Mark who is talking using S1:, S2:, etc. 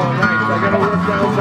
S1: tomorrow night. I gotta work down